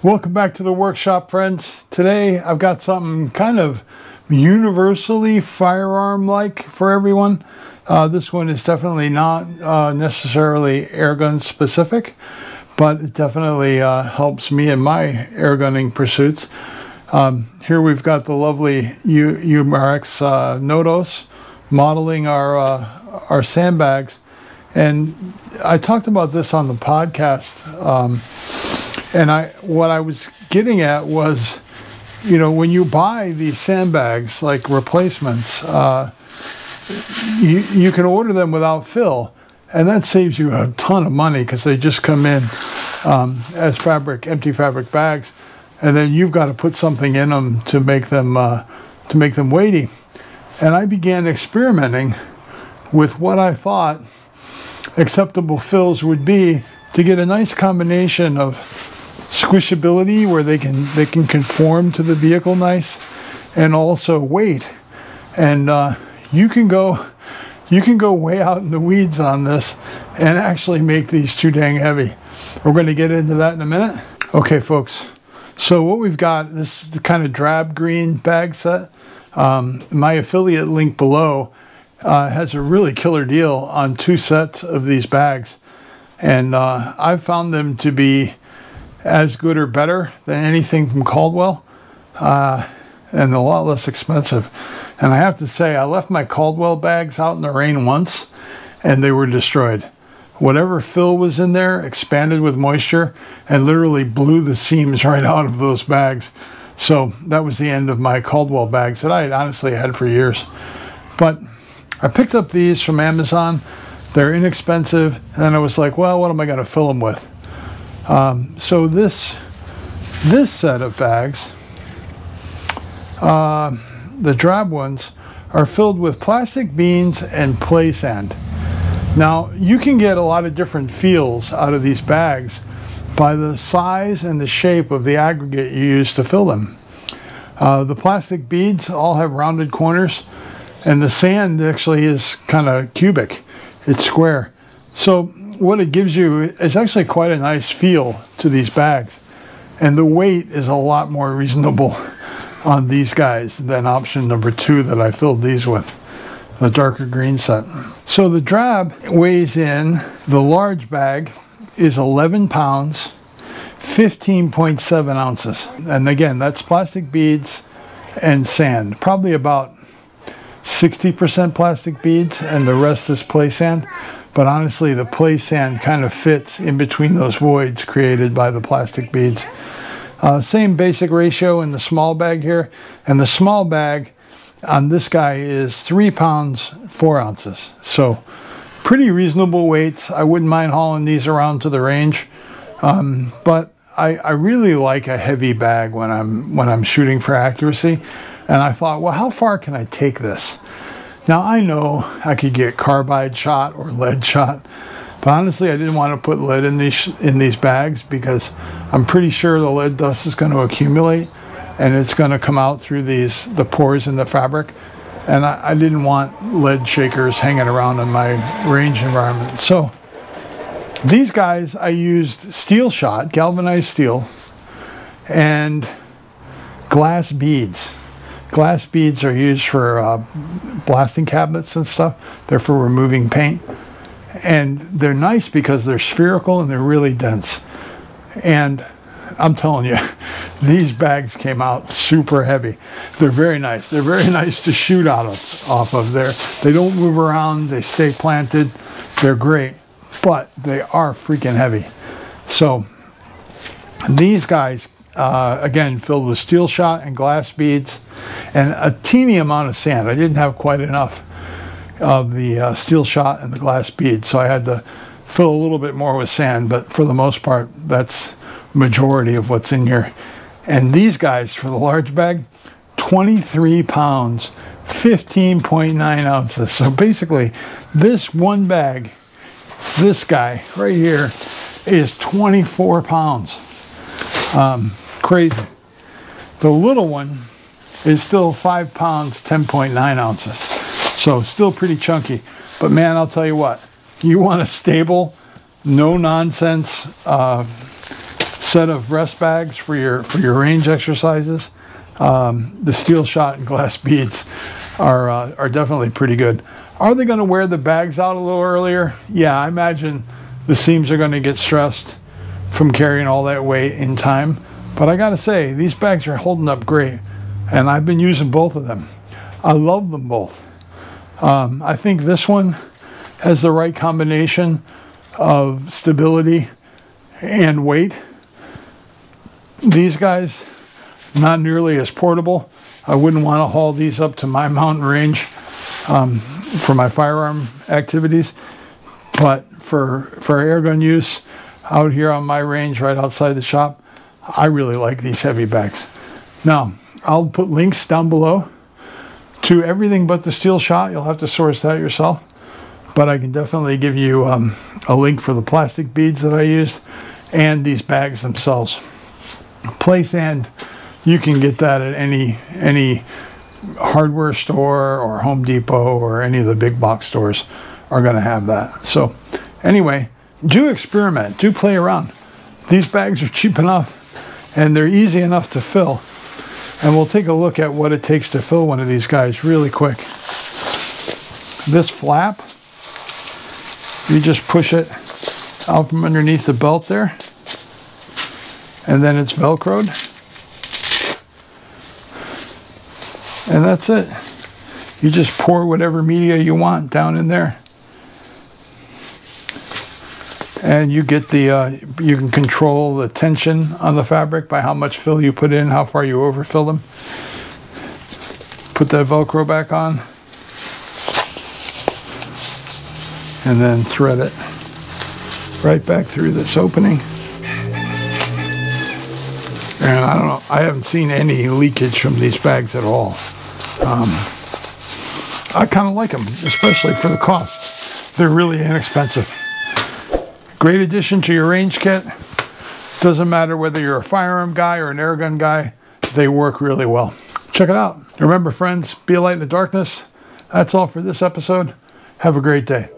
Welcome back to the workshop, friends. Today I've got something kind of universally firearm-like for everyone. Uh, this one is definitely not uh, necessarily airgun specific, but it definitely uh, helps me in my airgunning pursuits. Um, here we've got the lovely U Umarex uh, Notos modeling our, uh, our sandbags. And I talked about this on the podcast. Um, and I, what I was getting at was, you know, when you buy these sandbags like replacements, uh, you you can order them without fill, and that saves you a ton of money because they just come in um, as fabric, empty fabric bags, and then you've got to put something in them to make them uh, to make them weighty. And I began experimenting with what I thought acceptable fills would be to get a nice combination of squishability where they can they can conform to the vehicle nice and also weight. And uh, you can go you can go way out in the weeds on this and actually make these too dang heavy. We're going to get into that in a minute. Okay folks. So what we've got this is the kind of drab green bag set. Um, my affiliate link below uh, has a really killer deal on two sets of these bags. And uh, I've found them to be as good or better than anything from Caldwell uh, and a lot less expensive. And I have to say, I left my Caldwell bags out in the rain once and they were destroyed. Whatever fill was in there expanded with moisture and literally blew the seams right out of those bags. So that was the end of my Caldwell bags that I had honestly had for years. But I picked up these from Amazon. They're inexpensive. And I was like, well, what am I going to fill them with? Um, so this this set of bags, uh, the drab ones, are filled with plastic beans and play sand. Now you can get a lot of different feels out of these bags by the size and the shape of the aggregate you use to fill them. Uh, the plastic beads all have rounded corners and the sand actually is kind of cubic. It's square. So what it gives you is actually quite a nice feel to these bags. And the weight is a lot more reasonable on these guys than option number two that I filled these with, the darker green set. So the drab weighs in, the large bag is 11 pounds, 15.7 ounces. And again, that's plastic beads and sand, probably about 60% plastic beads and the rest is play sand. But honestly, the play sand kind of fits in between those voids created by the plastic beads. Uh, same basic ratio in the small bag here. And the small bag on this guy is three pounds, four ounces. So pretty reasonable weights. I wouldn't mind hauling these around to the range. Um, but I, I really like a heavy bag when I'm, when I'm shooting for accuracy. And I thought, well, how far can I take this? Now I know I could get carbide shot or lead shot, but honestly I didn't want to put lead in these in these bags because I'm pretty sure the lead dust is going to accumulate and it's going to come out through these the pores in the fabric and I, I didn't want lead shakers hanging around in my range environment. So these guys I used steel shot, galvanized steel, and glass beads. Glass beads are used for uh, blasting cabinets and stuff. They're for removing paint. And they're nice because they're spherical and they're really dense. And I'm telling you, these bags came out super heavy. They're very nice. They're very nice to shoot out of off of there. They don't move around. They stay planted. They're great, but they are freaking heavy. So these guys uh, again filled with steel shot and glass beads and a teeny amount of sand. I didn't have quite enough of the uh, steel shot and the glass beads so I had to fill a little bit more with sand but for the most part that's majority of what's in here and these guys for the large bag 23 pounds 15.9 ounces so basically this one bag this guy right here is 24 pounds um, crazy. The little one is still 5 pounds, 10.9 ounces. So still pretty chunky. But man, I'll tell you what, you want a stable, no nonsense uh, set of rest bags for your for your range exercises. Um, the steel shot and glass beads are uh, are definitely pretty good. Are they going to wear the bags out a little earlier? Yeah, I imagine the seams are going to get stressed from carrying all that weight in time. But I got to say, these bags are holding up great, and I've been using both of them. I love them both. Um, I think this one has the right combination of stability and weight. These guys, not nearly as portable. I wouldn't want to haul these up to my mountain range um, for my firearm activities. But for, for air gun use out here on my range right outside the shop, I really like these heavy bags. Now, I'll put links down below to everything but the steel shot. You'll have to source that yourself. But I can definitely give you um, a link for the plastic beads that I used and these bags themselves. Place and you can get that at any any hardware store or Home Depot or any of the big box stores are going to have that. So anyway, do experiment, do play around. These bags are cheap enough and they're easy enough to fill. And we'll take a look at what it takes to fill one of these guys really quick. This flap, you just push it out from underneath the belt there and then it's velcroed. And that's it. You just pour whatever media you want down in there and you get the uh, you can control the tension on the fabric by how much fill you put in how far you overfill them put that velcro back on and then thread it right back through this opening and I don't know, I haven't seen any leakage from these bags at all. Um, I kind of like them, especially for the cost. They're really inexpensive. Great addition to your range kit. Doesn't matter whether you're a firearm guy or an airgun guy, they work really well. Check it out. Remember friends, be a light in the darkness. That's all for this episode. Have a great day.